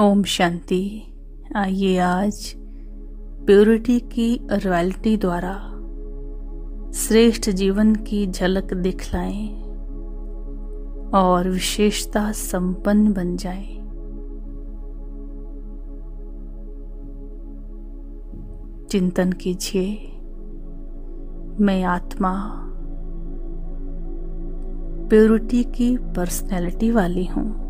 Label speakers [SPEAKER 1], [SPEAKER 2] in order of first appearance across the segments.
[SPEAKER 1] ओम शांति आइए आज प्योरिटी की रॉयल्टी द्वारा श्रेष्ठ जीवन की झलक दिखलाएँ और विशेषता संपन्न बन जाएँ। चिंतन कीजिए, मैं आत्मा, प्योरिटी की पर्सनैलिटी वाली हूँ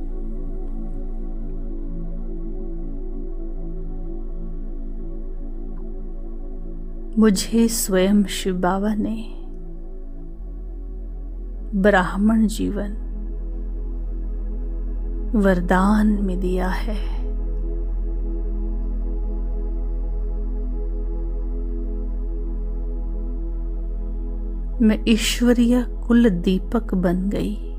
[SPEAKER 1] मुझे स्वयं शिव बाबा ने ब्राह्मण जीवन वरदान में दिया है। मैं ईश्वरीय कुल दीपक बन गई।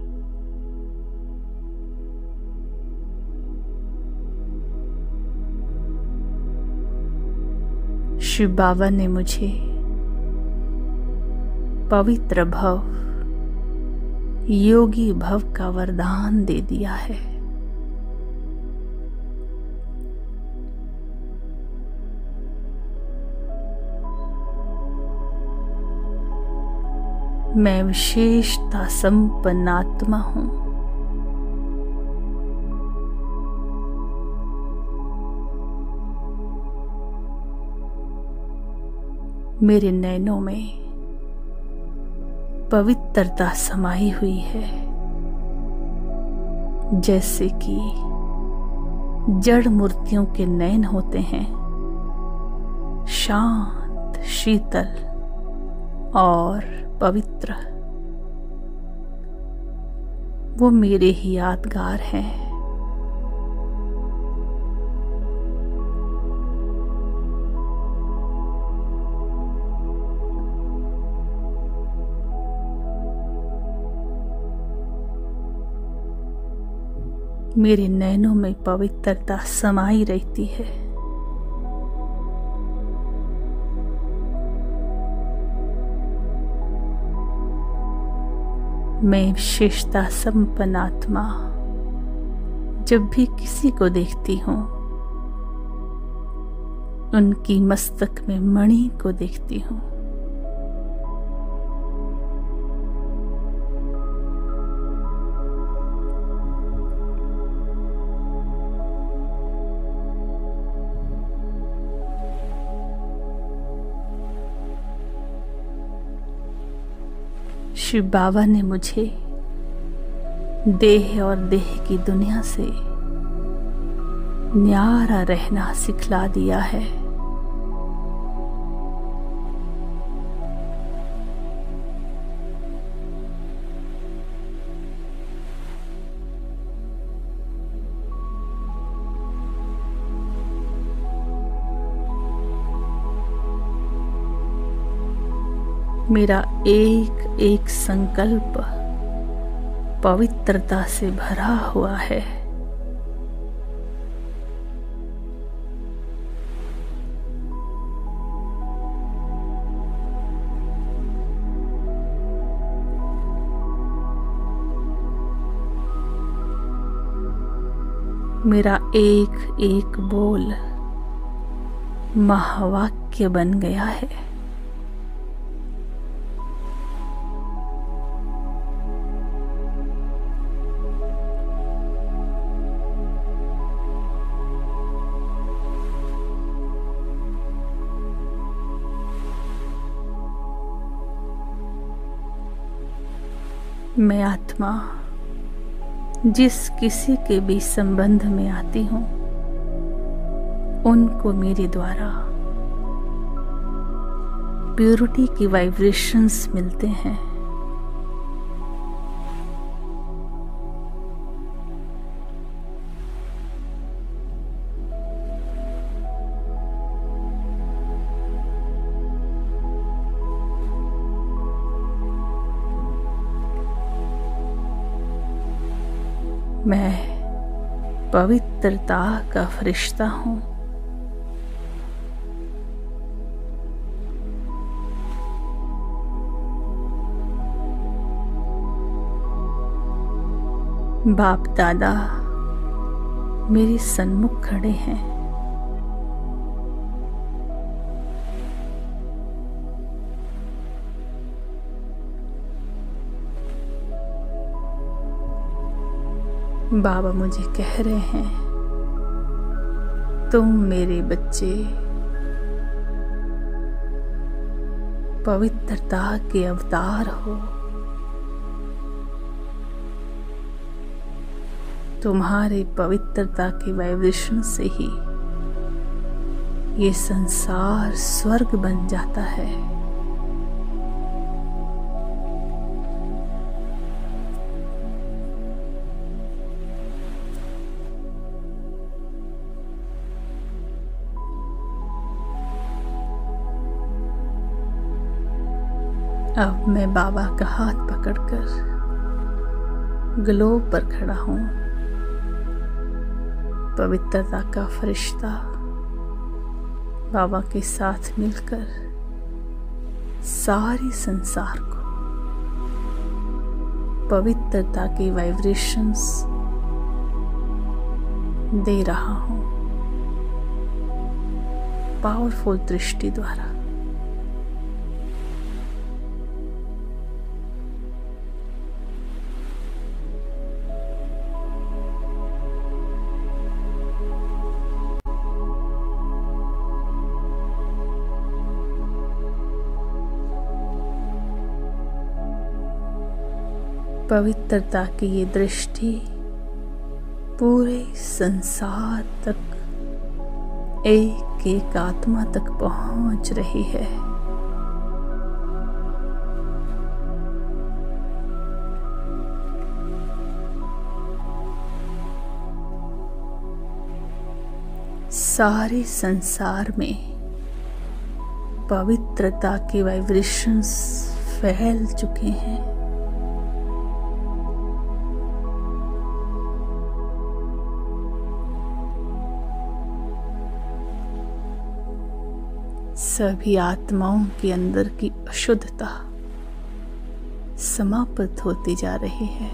[SPEAKER 1] शिव बाबा ने मुझे पवित्र भव, योगी भव का वरदान दे दिया है। मैं विशेषता संपन्न आत्मा हूँ। मेरे नैनों में पवित्रता समाई हुई है, जैसे कि जड़ मूर्तियों के नयन होते हैं, शांत, शीतल और पवित्र। वो मेरे ही यादगार हैं। मेरे नैनों में पवित्रता समाई रहती है। मैं विशेषता संपन्न आत्मा, जब भी किसी को देखती हूँ, उनकी मस्तक में मणि को देखती हूँ। शिव बाबा ने मुझे देह और देह की दुनिया से न्यारा रहना सिखला दिया है। मेरा एक एक संकल्प पवित्रता से भरा हुआ है। मेरा एक एक बोल महावाक्य बन गया है। मैं आत्मा, जिस किसी के भी संबंध में आती हूँ, उनको मेरे द्वारा प्योरिटी की वाइब्रेशंस मिलते हैं। मैं पवित्रता का फरिश्ता हूँ। बाप दादा मेरे सन्मुख खड़े हैं। बाबा मुझे कह रहे हैं, तुम मेरे बच्चे पवित्रता के अवतार हो। तुम्हारे पवित्रता के वाइब्रेशन से ही ये संसार स्वर्ग बन जाता है। अब मैं बाबा का हाथ पकड़कर ग्लोब पर खड़ा हूँ। पवित्रता का फरिश्ता बाबा के साथ मिलकर सारे संसार को पवित्रता के वाइब्रेशंस दे रहा हूँ। पावरफुल दृष्टि द्वारा। पवित्रता की ये दृष्टि पूरे संसार तक, एक एक आत्मा तक पहुँच रही है। सारे संसार में पवित्रता के वाइब्रेशंस फैल चुके हैं। सभी आत्माओं के अंदर की अशुद्धता समाप्त होती जा रही है।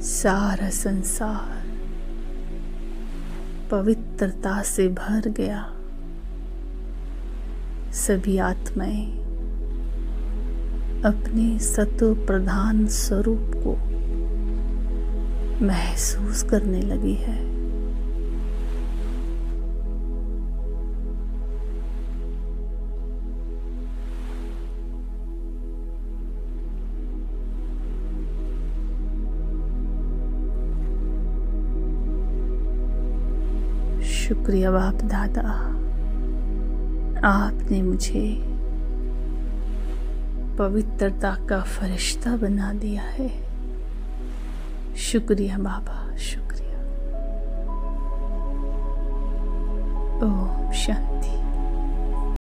[SPEAKER 1] सारा संसार पवित्रता से भर गया। सभी आत्माएँ अपने सत्व प्रधान स्वरूप को महसूस करने लगी है। शुक्रिया बाप दादा। आपने मुझे पवित्रता का फरिश्ता बना दिया है। शुक्रिया बाबा शुक्रिया। ओम शांति।